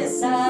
yes,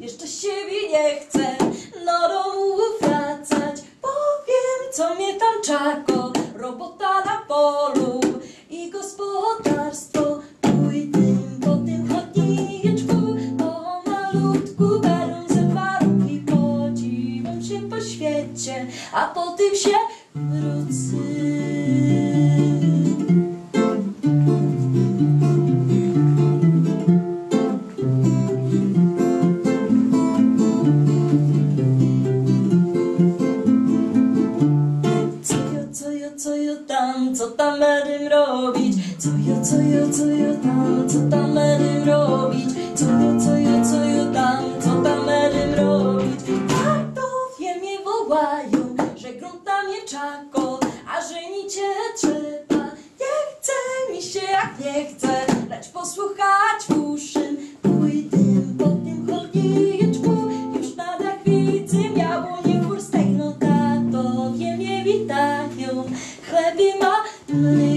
Jeszcze siebie nie chcę do domu wracać. Powiem, co mnie tam czako, robota na polu i gospodarstwo. Pójdę po tym chodniczku, po malutku będą ze warunki podziwam się po świecie, a potem się wrócę. Co jo tam, co tam będę robić? Co jo, co jo, co jo tam, co tam będę robić? Co jo, co jo, co jo tam, co tam będę robić? Tatowie mnie wołają, że grunt na mnie czako, a żenić się trzeba. Nie chce mi się jak nie chce, lecz posłuchać late.